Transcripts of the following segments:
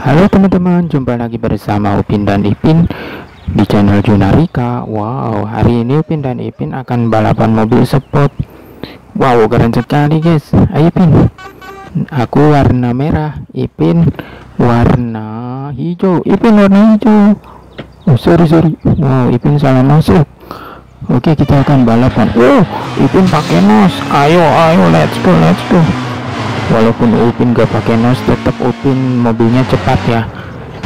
Halo teman-teman, jumpa lagi bersama Upin dan Ipin di channel Junarika. Wow, hari ini Upin dan Ipin akan balapan mobil sport. Wow, keren sekali guys. Ayo Ipin. Aku warna merah, Ipin warna hijau. Ipin warna hijau. Oh, sorry sorry. Wow, Ipin salah masuk. Oke, kita akan balapan. Oh, Ipin pakai nos. Ayo, ayo, let's go, let's go walaupun Upin gak pakai nos tetap Upin mobilnya cepat ya.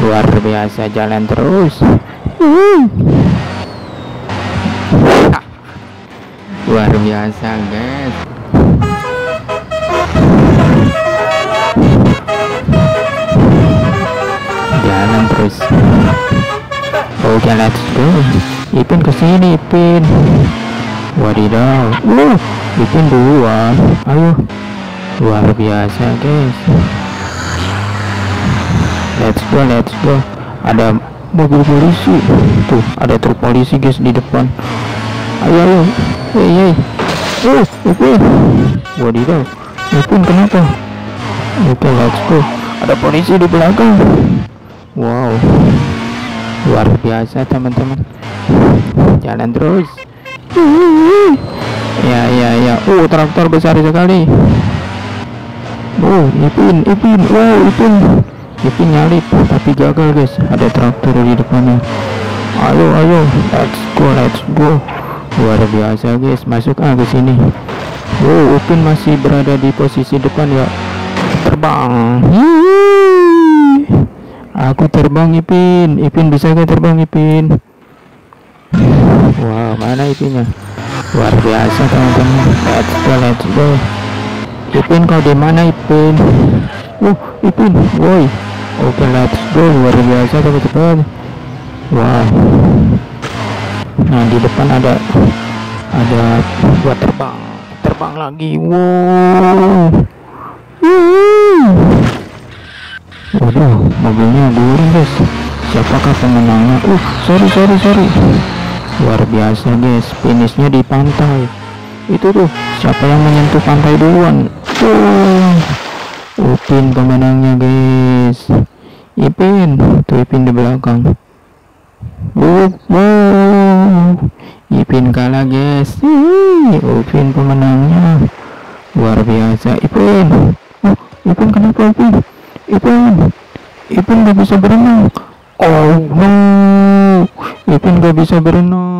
Luar biasa jalan terus. Luar biasa guys. Jalan terus. Oke okay, let's go. Ipin ke sini Ipin. Wadidaw. Uh Ipin duluan. Ayo luar biasa guys. Let's go let's go. Ada mobil polisi. Tuh ada truk polisi guys di depan. Ayo ayo. Hei hei oh Upin wadidaw. Upin kenapa? Oke okay, let's go. Ada polisi di belakang. Wow. Luar biasa teman-teman. Jalan terus. Ya ya ya. Oh traktor besar sekali Oh, Ipin, Ipin, wow, Ipin, Ipin nyalip, tapi gagal guys. Ada traktor di depannya. Ayo, ayo, let's go, let's go. Luar biasa guys, masuk ah ke sini. Oh, Ipin masih berada di posisi depan ya. Terbang. Aku terbang Ipin, Ipin bisa gak terbang Ipin? Wah, wow, mana Ipinnya? Luar biasa teman-teman. Let's go, let's go. Ipin kau di mana Ipin? Uh, Ipin, woi. Oke, okay, let's go. Luar biasa teman-teman. Wah. Nah, di depan ada ada buat terbang. Terbang lagi. Wow. Waduh, mobilnya guring guys. Siapakah pemenangnya? Uh, sorry, sorry, sorry. Luar biasa guys. Finishnya di pantai. Itu tuh siapa yang menyentuh pantai duluan? Oh, Upin pemenangnya guys. Ipin, tuh Ipin di belakang. Wow. Ipin kalah guys. Hii, Upin pemenangnya. Luar biasa. Ipin. Oh, Ipin kenapa Ipin? Ipin. Ipin gak bisa berenang. Oh no. Ipin gak bisa berenang.